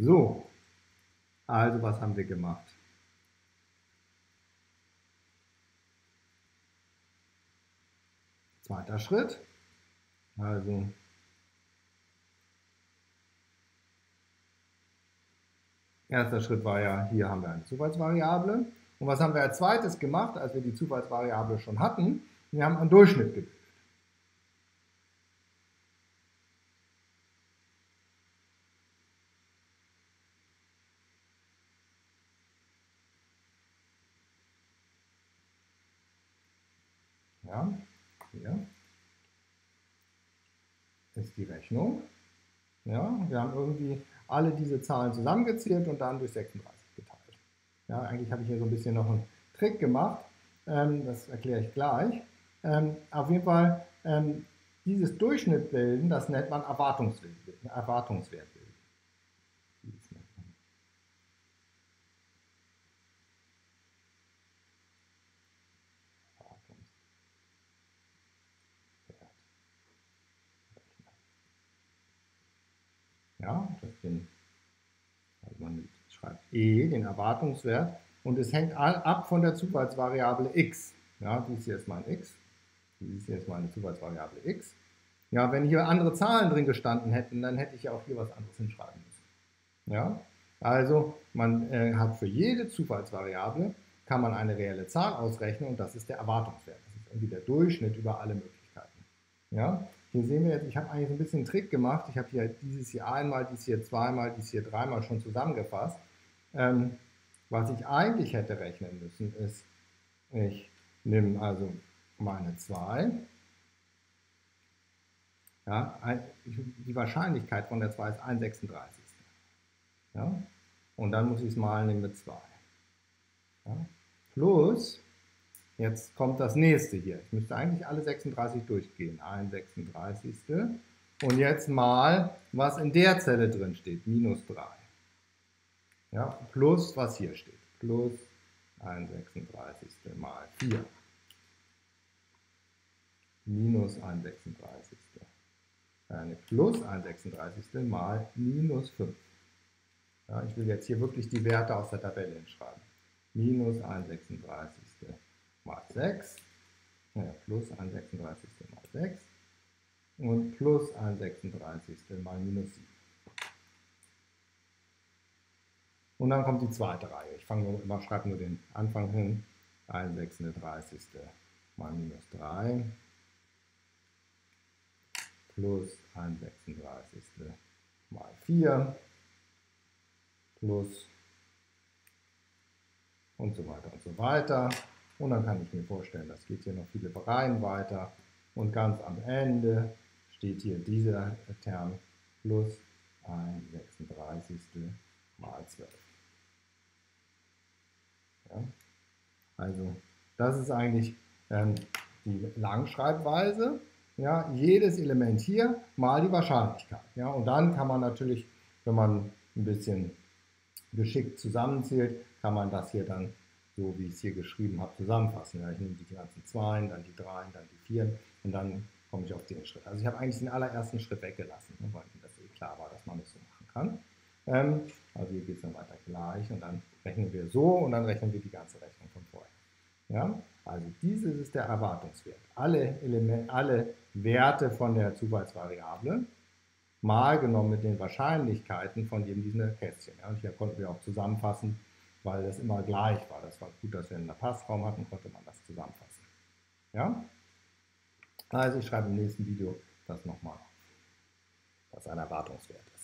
So, also was haben wir gemacht? Zweiter Schritt, also erster Schritt war ja, hier haben wir eine Zufallsvariable. Und was haben wir als zweites gemacht, als wir die Zufallsvariable schon hatten? Wir haben einen Durchschnitt gebildet. Ja, hier ist die Rechnung. Ja, wir haben irgendwie alle diese Zahlen zusammengezählt und dann durch 36 geteilt. Ja, eigentlich habe ich hier so ein bisschen noch einen Trick gemacht. Ähm, das erkläre ich gleich. Ähm, auf jeden Fall, ähm, dieses Durchschnitt bilden, das nennt man Erwartungswert, Erwartungswert bilden. Ja, das den, also man schreibt E, den Erwartungswert, und es hängt ab von der Zufallsvariable x. Ja, dies hier ist mein x, dies hier ist meine Zufallsvariable x. Ja, wenn hier andere Zahlen drin gestanden hätten, dann hätte ich ja auch hier was anderes hinschreiben müssen. Ja, also man äh, hat für jede Zufallsvariable kann man eine reelle Zahl ausrechnen und das ist der Erwartungswert. Das ist irgendwie der Durchschnitt über alle Möglichkeiten. Ja, hier sehen wir jetzt, ich habe eigentlich so ein bisschen einen Trick gemacht. Ich habe hier dieses hier einmal, dieses hier zweimal, dieses hier dreimal schon zusammengefasst. Ähm, was ich eigentlich hätte rechnen müssen, ist, ich nehme also meine 2. Ja, die Wahrscheinlichkeit von der 2 ist 1 36. Ja, und dann muss ich es malen mit 2. Ja, plus Jetzt kommt das nächste hier. Ich müsste eigentlich alle 36 durchgehen. Ein 36. Und jetzt mal, was in der Zelle drin steht, minus 3. Ja, plus, was hier steht, plus 1 36. mal 4. Minus 1 36. Eine plus 1 36. mal minus 5. Ja, ich will jetzt hier wirklich die Werte aus der Tabelle hinschreiben. Minus 1 36 mal 6, ja, plus 1 36. mal 6 und plus 1 36. mal minus 7. Und dann kommt die zweite Reihe. Ich fange nur, schreibe nur den Anfang hin. 1 36. mal minus 3 plus 1 36. mal 4 plus und so weiter und so weiter. Und dann kann ich mir vorstellen, das geht hier noch viele Reihen weiter. Und ganz am Ende steht hier dieser Term plus 1 36. mal 12. Ja? Also das ist eigentlich ähm, die Langschreibweise. Ja? Jedes Element hier mal die Wahrscheinlichkeit. Ja? Und dann kann man natürlich, wenn man ein bisschen geschickt zusammenzählt, kann man das hier dann so wie ich es hier geschrieben habe, zusammenfassen. Ja, ich nehme die ganzen Zweien, dann die Dreien, dann die Vieren und dann komme ich auf den Schritt. Also ich habe eigentlich den allerersten Schritt weggelassen, ne, weil mir das eh klar war, dass man das so machen kann. Ähm, also hier geht es dann weiter gleich und dann rechnen wir so und dann rechnen wir die ganze Rechnung von vorher. Ja? Also dieses ist der Erwartungswert. Alle, Element, alle Werte von der Zufallsvariable mal genommen mit den Wahrscheinlichkeiten von jedem dieser Kästchen. Ja? Und hier konnten wir auch zusammenfassen, weil das immer gleich war. Das war gut, dass wir einen Passraum hatten, konnte man das zusammenfassen. Ja? Also ich schreibe im nächsten Video das nochmal, was ein Erwartungswert ist.